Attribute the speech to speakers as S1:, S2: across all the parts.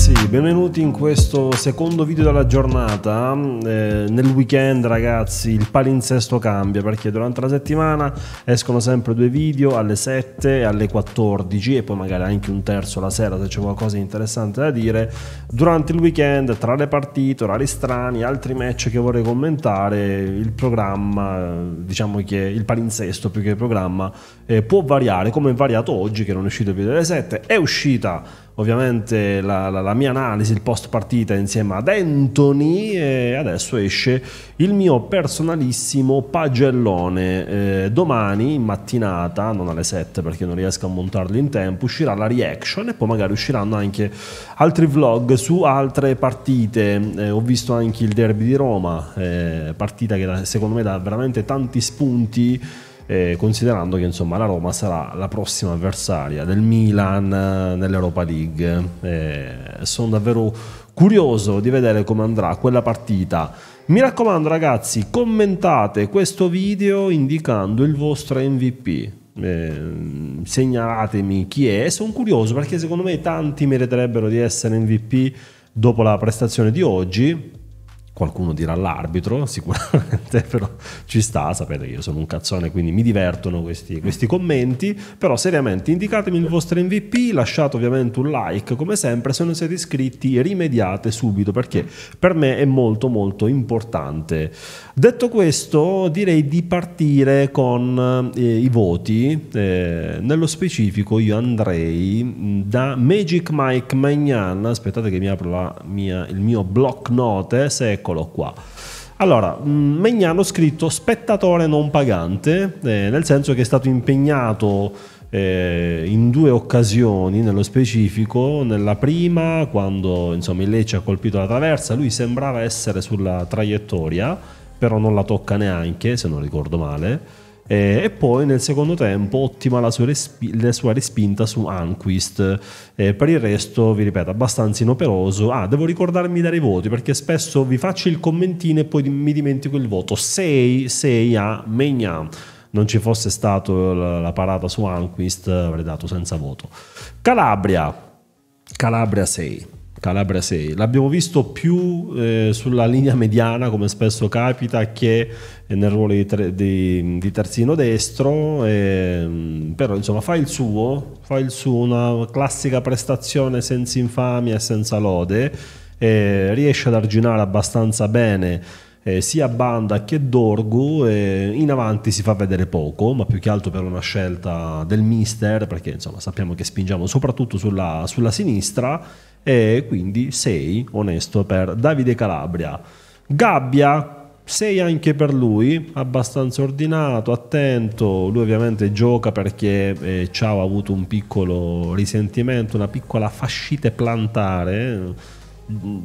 S1: ragazzi, benvenuti in questo secondo video della giornata. Eh, nel weekend ragazzi il palinsesto cambia perché durante la settimana escono sempre due video alle 7 e alle 14 e poi magari anche un terzo la sera se c'è qualcosa di interessante da dire. Durante il weekend tra le partite, orari strani, altri match che vorrei commentare, il programma, diciamo che il palinsesto più che il programma eh, può variare come è variato oggi che non è uscito video alle 7, è uscita ovviamente la, la, la, mia analisi, il post partita insieme ad Anthony e adesso esce il mio personalissimo pagellone. Eh, domani in mattinata, non alle 7 perché non riesco a montarlo in tempo, uscirà la reaction e poi magari usciranno anche altri vlog su altre partite. Eh, ho visto anche il derby di Roma, eh, partita che secondo me dà veramente tanti spunti eh, considerando che insomma, la Roma sarà la prossima avversaria del Milan eh, nell'Europa League. Eh, sono davvero curioso di vedere come andrà quella partita. Mi raccomando ragazzi, commentate questo video indicando il vostro MVP. Eh, segnalatemi chi è, sono curioso perché secondo me tanti meriterebbero di essere MVP dopo la prestazione di oggi qualcuno dirà l'arbitro, sicuramente, però ci sta, sapete che io sono un cazzone, quindi mi divertono questi, questi, commenti, però seriamente indicatemi il vostro MVP, lasciate ovviamente un like come sempre, se non siete iscritti rimediate subito perché per me è molto molto importante. Detto questo direi di partire con eh, i voti, eh, nello specifico io andrei da Magic Mike Magnan, aspettate che mi apro mia, il mio block note, se eccolo qua. Allora, mm, Megnano scritto spettatore non pagante, eh, nel senso che è stato impegnato eh, in due occasioni nello specifico. Nella prima, quando insomma, il Lecce ha colpito la traversa, lui sembrava essere sulla traiettoria, però non la tocca neanche, se non ricordo male eh, e poi nel secondo tempo ottima la sua, respi- la sua respinta su Anquist. Eh, per il resto, vi ripeto, abbastanza inoperoso. Ah, devo ricordarmi di dare i voti perché spesso vi faccio il commentino e poi mi dimentico il voto. 6, 6 a Megnan non ci fosse stato la, la, parata su Anquist avrei dato senza voto. Calabria, Calabria 6. Calabria 6. L'abbiamo visto più eh, sulla linea mediana, come spesso capita, che nel ruolo di, tre, di, di terzino destro. E, però insomma fa il suo, fa il suo, una classica prestazione senza infamia e senza lode. E riesce ad arginare abbastanza bene eh, sia Banda che Dorgu eh, in avanti si fa vedere poco ma più che altro per una scelta del mister perché insomma sappiamo che spingiamo soprattutto sulla, sulla sinistra e quindi 6 onesto per Davide Calabria. Gabbia 6 anche per lui, abbastanza ordinato, attento, lui ovviamente gioca perché eh, Ciao ha avuto un piccolo risentimento, una piccola fascite plantare,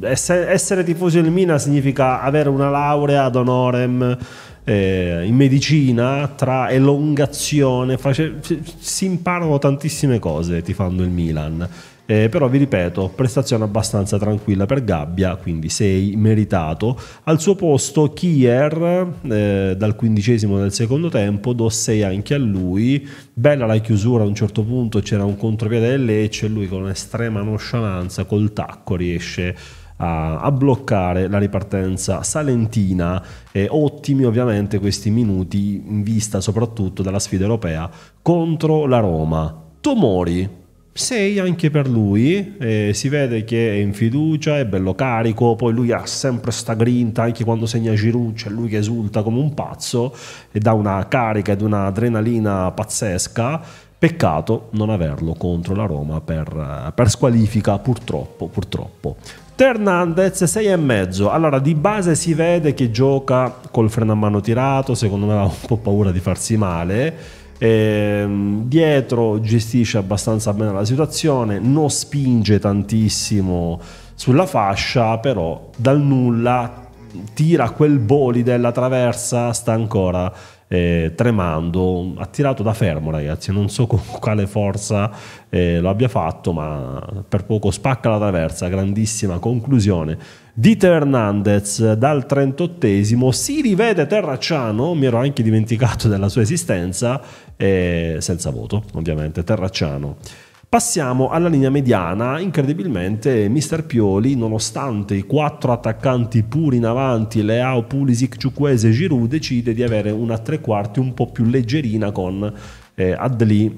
S1: essere, essere tifosi del Mina significa avere una laurea ad honorem eh, in medicina tra elongazione, face, si imparano tantissime cose ti fanno il Milan. Eh, però vi ripeto, prestazione abbastanza tranquilla per Gabbia, quindi 6 meritato. Al suo posto Kier eh, dal quindicesimo del secondo tempo, do 6 anche a lui. Bella la chiusura a un certo punto, c'era un contropiede del Lecce e lui con estrema nonchalance col tacco riesce a, a, bloccare la ripartenza salentina. E ottimi ovviamente questi minuti in vista soprattutto della sfida europea contro la Roma. Tomori 6 anche per lui, eh, si vede che è in fiducia, è bello carico, poi lui ha sempre sta grinta, anche quando segna Giroud c'è lui che esulta come un pazzo e dà una carica ed un'adrenalina pazzesca. Peccato non averlo contro la Roma per, per squalifica, purtroppo, purtroppo. Hernandez 6 e mezzo. Allora, di base si vede che gioca col freno a mano tirato, secondo me ha un po' paura di farsi male eh, dietro gestisce abbastanza bene la situazione, non spinge tantissimo sulla fascia, però dal nulla tira quel bolide alla traversa, sta ancora eh, tremando, ha tirato da fermo ragazzi, non so con quale forza eh, lo abbia fatto, ma per poco spacca la traversa, grandissima conclusione. Dite Hernandez dal 38esimo si rivede Terracciano, mi ero anche dimenticato della sua esistenza, eh, senza voto ovviamente, Terracciano. Passiamo alla linea mediana, incredibilmente Mister Pioli, nonostante i quattro attaccanti puri in avanti, Leao, Pulisic, Ciuquese Giroud, decide di avere una tre quarti un po' più leggerina con eh, Adli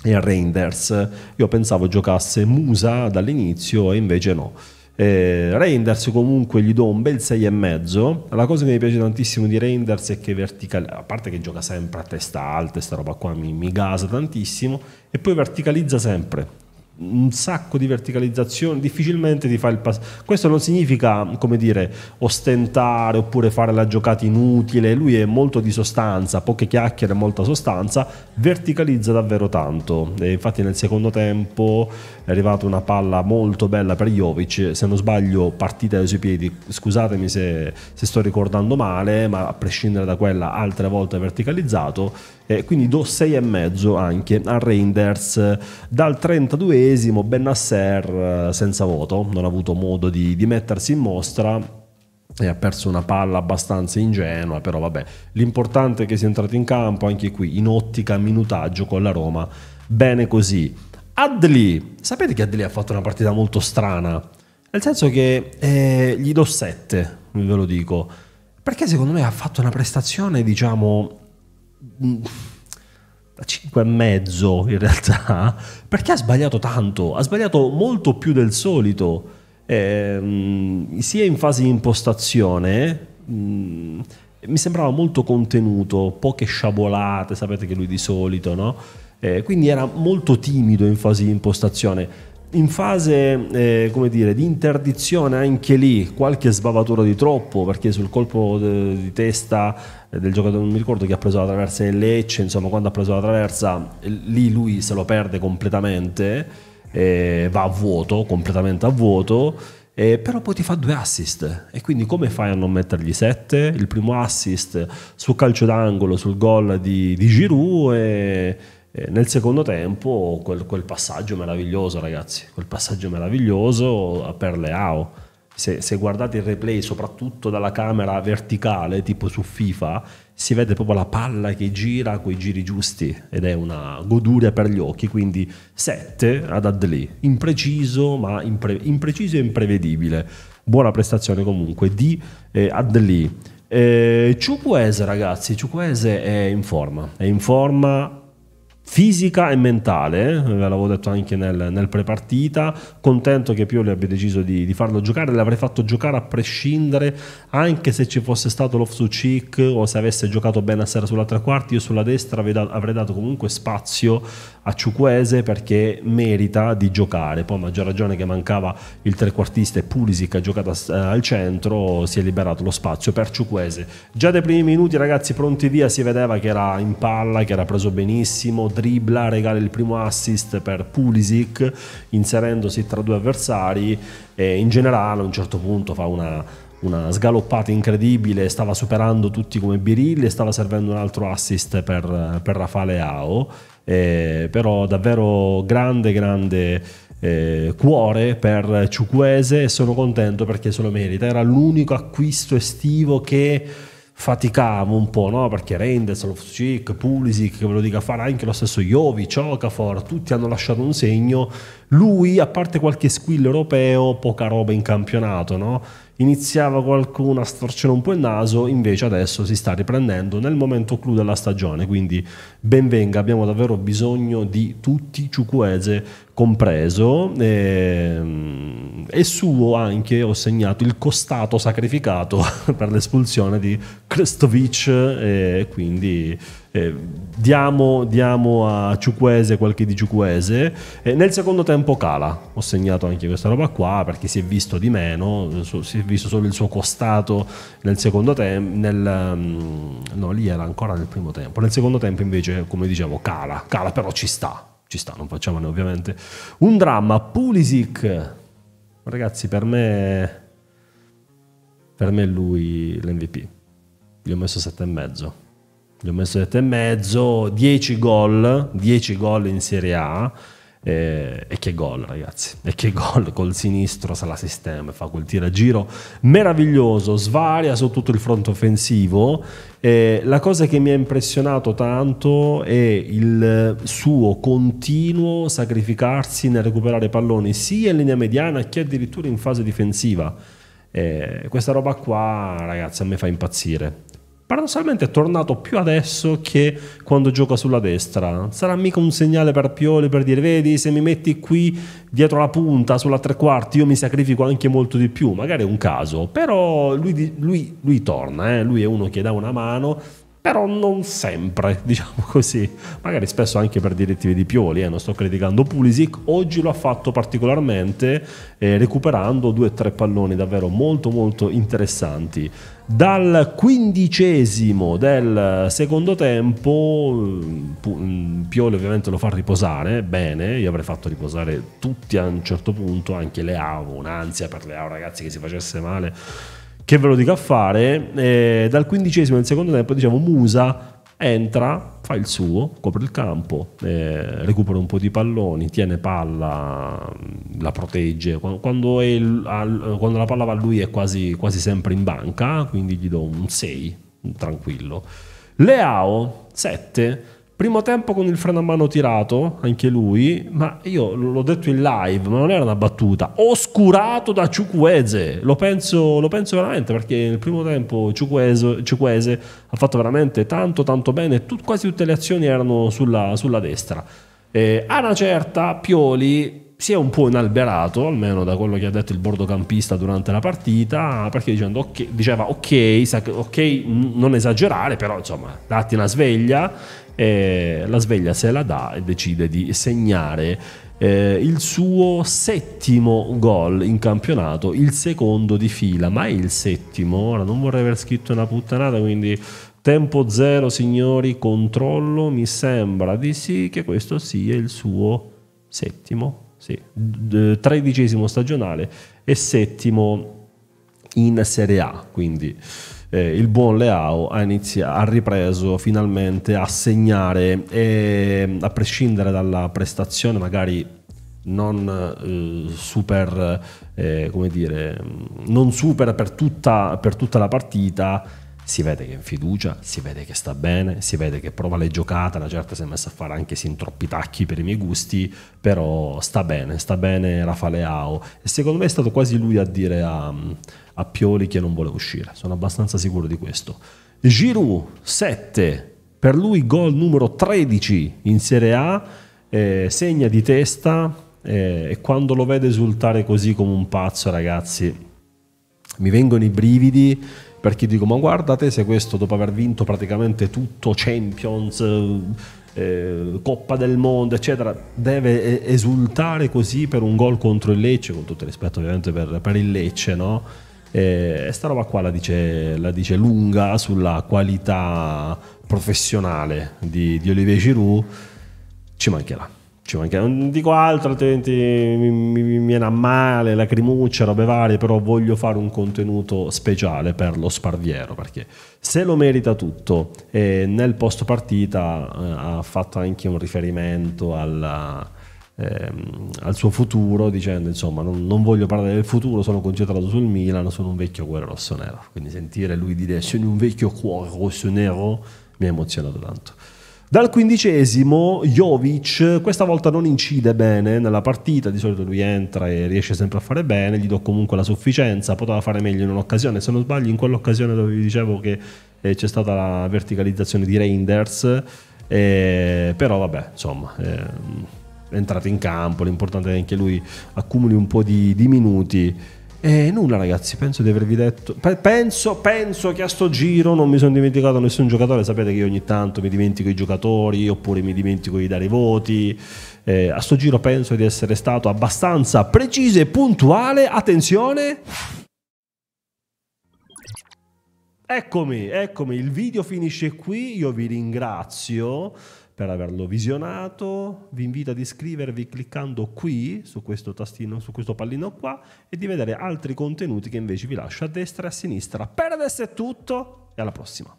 S1: e Reinders. Io pensavo giocasse Musa dall'inizio e invece no. Eh, Reinders comunque gli do un bel 6,5. La cosa che mi piace tantissimo di Reinders è che verticalizza, a parte che gioca sempre a testa alta, sta roba qua mi, mi gasa tantissimo, e poi verticalizza sempre un sacco di verticalizzazione, difficilmente ti fa il passo. Questo non significa, come dire, ostentare oppure fare la giocata inutile, lui è molto di sostanza, poche chiacchiere, molta sostanza, verticalizza davvero tanto. E infatti nel secondo tempo è arrivata una palla molto bella per Jovic, se non sbaglio partita dai suoi piedi, scusatemi se, se sto ricordando male, ma a prescindere da quella altre volte verticalizzato eh, quindi do 6,5 anche a Reinders. Dal 32esimo Benasser eh, senza voto, non ha avuto modo di, di mettersi in mostra e ha perso una palla abbastanza ingenua, però vabbè, l'importante è che sia entrato in campo anche qui in ottica minutaggio con la Roma. Bene così. Adli, sapete che Adli ha fatto una partita molto strana? Nel senso che eh, gli do 7, ve lo dico, perché secondo me ha fatto una prestazione, diciamo, da 5 e mezzo in realtà perché ha sbagliato tanto? Ha sbagliato molto più del solito. Eh, sia in fase di impostazione mh, mm, mi sembrava molto contenuto poche sciabolate sapete che lui di solito no? Eh, quindi era molto timido in fase di impostazione in fase eh, dire, di interdizione anche lì qualche sbavatura di troppo perché sul colpo de, di testa eh, del giocatore non mi ricordo chi ha preso la traversa in Lecce insomma quando ha preso la traversa lì lui se lo perde completamente eh, va a vuoto completamente a vuoto eh, però poi ti fa due assist e quindi come fai a non mettergli sette? il primo assist sul calcio d'angolo sul gol di, di Giroud e eh, nel secondo tempo quel, quel, passaggio meraviglioso ragazzi, quel passaggio meraviglioso per Leao. Se, se, guardate il replay soprattutto dalla camera verticale tipo su FIFA si vede proprio la palla che gira quei giri giusti ed è una goduria per gli occhi quindi 7 ad Adli. Impreciso ma impre, impreciso e imprevedibile. Buona prestazione comunque di eh, Adli. Eh, Ciupuese ragazzi Ciupuese è in forma è in forma fisica e mentale, ve l'avevo detto anche nel, nel pre-partita, contento che Pioli abbia deciso di, di, farlo giocare, l'avrei fatto giocare a prescindere, anche se ci fosse stato l'Ofsucik o se avesse giocato bene a sera sulla tre quarti, io sulla destra avrei dato comunque spazio a Ciuquese perché merita di giocare, poi a maggior ragione che mancava il trequartista e Pulisic ha giocato eh, al centro, si è liberato lo spazio per Ciuquese. Già dai primi minuti ragazzi pronti via si vedeva che era in palla, che era preso benissimo, dribbla, regala il primo assist per Pulisic inserendosi tra due avversari e in generale a un certo punto fa una una sgaloppata incredibile, stava superando tutti come birilli e stava servendo un altro assist per, per Rafale Ao, eh, però davvero grande, grande eh, cuore per Ciuquese e sono contento perché se lo merita, era l'unico acquisto estivo che faticavo un po', no? Perché Reinders, Loftus-Cheek, Pulisic, che ve lo dica fare anche lo stesso Jovic, Okafor, tutti hanno lasciato un segno. Lui, a parte qualche squill europeo, poca roba in campionato, no? Iniziava qualcuno a storcere un po' il naso, invece adesso si sta riprendendo nel momento clou della stagione, quindi benvenga, abbiamo davvero bisogno di tutti, Ciucuese compreso, e, ehm, e suo anche ho segnato il costato sacrificato per l'espulsione di Krestovic e quindi eh, diamo, diamo, a Ciuquese qualche di Ciuquese. Eh, nel secondo tempo cala, ho segnato anche questa roba qua perché si è visto di meno, si è visto solo il suo costato nel secondo tempo, nel, mm, no lì era ancora nel primo tempo, nel secondo tempo invece come dicevo cala, cala però ci sta, ci sta, non facciamone ovviamente un dramma. Pulisic, ragazzi per me, per me lui l'MVP, gli ho messo sette e mezzo gli ho messo 7,5, 10 gol, 10 gol in Serie A. E, e, che gol, ragazzi! E che gol col sinistro se la sistema, fa quel tiragiro meraviglioso, svaria su tutto il fronte offensivo. E la cosa che mi ha impressionato tanto è il suo continuo sacrificarsi nel recuperare palloni sia in linea mediana che addirittura in fase difensiva. E questa roba qua, ragazzi, a me fa impazzire paradossalmente è tornato più adesso che quando gioca sulla destra. Sarà mica un segnale per Pioli per dire, vedi, se mi metti qui dietro la punta, sulla tre quarti, io mi sacrifico anche molto di più. Magari è un caso, però lui, lui, lui torna, eh? lui è uno che dà una mano però non sempre, diciamo così. Magari spesso anche per direttive di Pioli, eh, non sto criticando Pulisic, oggi lo ha fatto particolarmente eh, recuperando due o tre palloni davvero molto molto interessanti. Dal quindicesimo del secondo tempo, mm, Pioli ovviamente lo fa riposare bene, io avrei fatto riposare tutti a un certo punto, anche Leao, un'ansia per Leao ragazzi che si facesse male che ve lo dico a fare, eh, dal quindicesimo del secondo tempo, diciamo, Musa entra, fa il suo, copre il campo, eh, recupera un po' di palloni, tiene palla, la protegge. Quando, il, al, quando la palla va a lui è quasi, quasi sempre in banca, quindi gli do un 6, tranquillo. Leao, 7 Primo tempo con il freno a mano tirato, anche lui, ma io l'ho detto in live, ma non era una battuta, oscurato da Ciuqueze, lo penso, lo penso veramente perché nel primo tempo Ciuqueze, ha fatto veramente tanto tanto bene, tut, quasi tutte le azioni erano sulla, sulla destra. Eh, a una certa Pioli si è un po' inalberato, almeno da quello che ha detto il bordocampista durante la partita, perché dicendo, okay, diceva ok, ok, non esagerare, però insomma, datti una sveglia e la sveglia se la dà e decide di segnare eh, il suo settimo gol in campionato, il secondo di fila, ma è il settimo, ora non vorrei aver scritto una puttanata, quindi tempo zero signori, controllo, mi sembra di sì che questo sia il suo settimo, sì, tredicesimo stagionale e settimo in Serie A, quindi eh, il buon Leao ha, iniziato, ha ripreso finalmente a segnare e a prescindere dalla prestazione magari non eh, super eh, come dire non super per tutta, per tutta la partita si vede che è in fiducia, si vede che sta bene, si vede che prova le giocate, una certa si è messa a fare anche sin troppi tacchi per i miei gusti, però sta bene, sta bene Rafale Ao e secondo me è stato quasi lui a dire a, a Pioli che non vuole uscire, sono abbastanza sicuro di questo. Giroud 7, per lui gol numero 13 in Serie A, eh, segna di testa eh, e quando lo vede esultare così come un pazzo ragazzi mi vengono i brividi perché dico ma guardate se questo dopo aver vinto praticamente tutto Champions eh, Coppa del Mondo eccetera deve esultare così per un gol contro il Lecce con tutto il rispetto ovviamente per, per il Lecce no? e sta roba qua la dice, la dice lunga sulla qualità professionale di, di Olivier Giroud ci mancherà ci manca, non dico altro, altrimenti mi, mi, mi, viene a male, lacrimuccia, robe varie, però voglio fare un contenuto speciale per lo Sparviero, perché se lo merita tutto e nel post partita eh, ha fatto anche un riferimento alla, ehm, al suo futuro, dicendo insomma non, non, voglio parlare del futuro, sono concentrato sul Milan, sono un vecchio cuore rosso-nero, quindi sentire lui dire sono un vecchio cuore rosso-nero mi ha emozionato tanto. Dal quindicesimo Jovic questa volta non incide bene nella partita, di solito lui entra e riesce sempre a fare bene, gli do comunque la sufficienza, poteva fare meglio in un'occasione, se non sbaglio in quell'occasione dove vi dicevo che eh, c'è stata la verticalizzazione di Reinders, eh, però vabbè insomma eh, è entrato in campo, l'importante è che lui accumuli un po' di, di minuti. E nulla ragazzi, penso di avervi detto. Penso, penso, che a sto giro non mi sono dimenticato nessun giocatore. Sapete che io ogni tanto mi dimentico i giocatori oppure mi dimentico di dare i voti. Eh, a sto giro penso di essere stato abbastanza preciso e puntuale. Attenzione! Eccomi, eccomi, il video finisce qui. Io vi ringrazio per averlo visionato. Vi invito ad iscrivervi cliccando qui su questo tastino, su questo pallino qua e di vedere altri contenuti che invece vi lascio a destra e a sinistra. Per adesso è tutto e alla prossima.